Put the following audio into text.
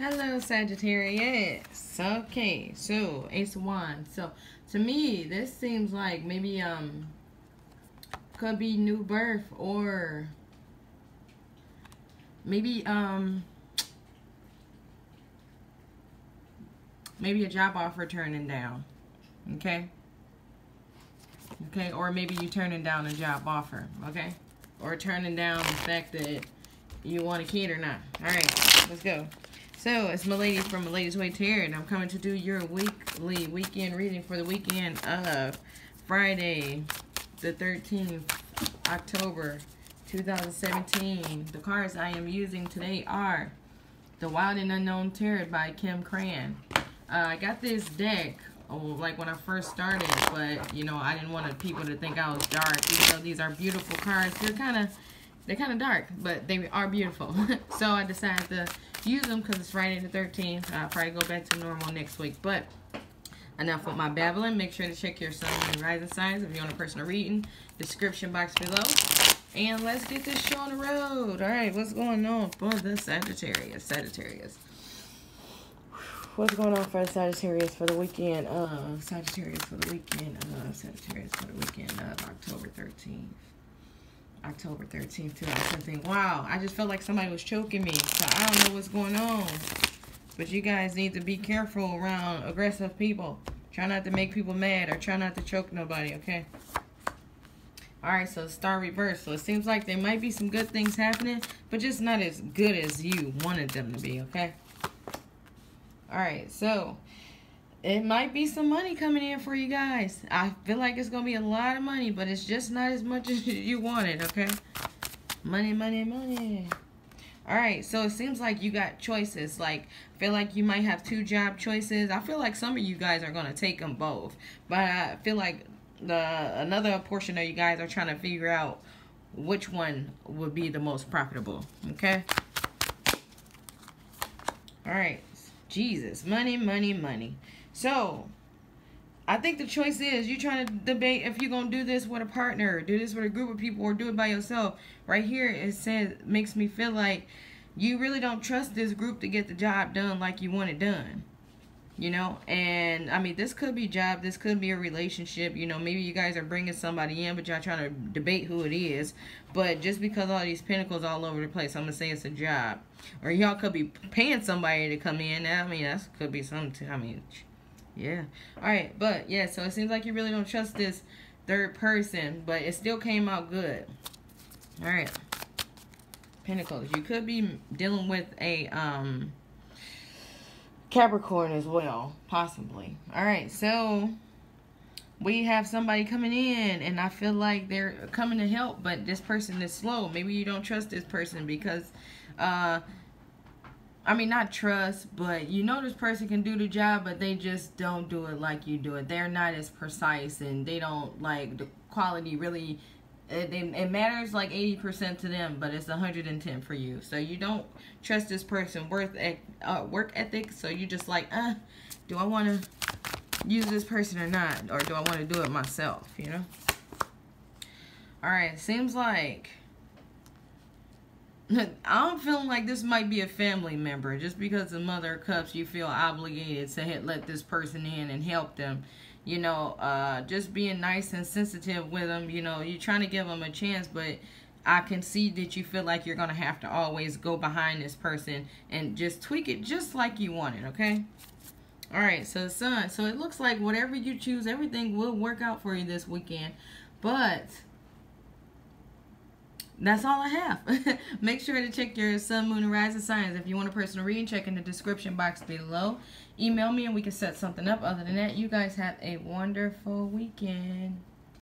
Hello, Sagittarius. Okay, so Ace of Wands. So to me, this seems like maybe um could be new birth or maybe um maybe a job offer turning down. Okay? Okay, or maybe you turning down a job offer, okay? Or turning down the fact that you want a kid or not. Alright, let's go. So, it's Malady from Malady's Way Tarot, and I'm coming to do your weekly weekend reading for the weekend of Friday, the 13th, October 2017. The cards I am using today are The Wild and Unknown Tarot by Kim Cran. Uh, I got this deck oh, like when I first started, but you know I didn't want people to think I was dark. Even though these are beautiful cards, they're kind of they're kind of dark, but they are beautiful. so I decided to use them because it's Friday the 13th. I'll probably go back to normal next week. But enough with my babbling. Make sure to check your sun and rising signs if you want a personal reading. Description box below. And let's get this show on the road. All right, what's going on for the Sagittarius? Sagittarius. What's going on for the Sagittarius for the weekend? Uh, Sagittarius for the weekend. Uh, Sagittarius for the weekend of October 13th. October 13th, 2017. Wow, I just felt like somebody was choking me. So I don't know what's going on. But you guys need to be careful around aggressive people. Try not to make people mad or try not to choke nobody, okay? Alright, so star reverse. So it seems like there might be some good things happening, but just not as good as you wanted them to be, okay? Alright, so it might be some money coming in for you guys. I feel like it's going to be a lot of money, but it's just not as much as you wanted, okay? Money, money, money. All right, so it seems like you got choices. Like, I feel like you might have two job choices. I feel like some of you guys are going to take them both. But I feel like the another portion of you guys are trying to figure out which one would be the most profitable, okay? All right, Jesus, money, money, money. So, I think the choice is you're trying to debate if you're going to do this with a partner, do this with a group of people, or do it by yourself. Right here, it says, makes me feel like you really don't trust this group to get the job done like you want it done. You know, and I mean, this could be job, this could be a relationship. You know, maybe you guys are bringing somebody in, but y'all trying to debate who it is. But just because all these pentacles all over the place, I'm gonna say it's a job, or y'all could be paying somebody to come in. I mean, that could be something. I mean, yeah. All right, but yeah, so it seems like you really don't trust this third person, but it still came out good. All right. Pentacles. You could be dealing with a um Capricorn as well, possibly. All right, so we have somebody coming in and I feel like they're coming to help, but this person is slow. Maybe you don't trust this person because uh I mean, not trust, but you know this person can do the job, but they just don't do it like you do it. They're not as precise, and they don't like the quality really. It, it, it matters like 80% to them, but it's 110 for you. So you don't trust this person worth uh, work ethic. So you just like, uh, do I want to use this person or not, or do I want to do it myself? You know. All right, seems like I'm feeling like this might be a family member. Just because the mother of cups, you feel obligated to let this person in and help them. You know, uh, just being nice and sensitive with them. You know, you're trying to give them a chance, but I can see that you feel like you're going to have to always go behind this person and just tweak it just like you want it, okay? All right, so son, so it looks like whatever you choose, everything will work out for you this weekend. But that's all I have. Make sure to check your sun, moon, and rising signs. If you want a personal reading, check in the description box below. Email me and we can set something up. Other than that, you guys have a wonderful weekend.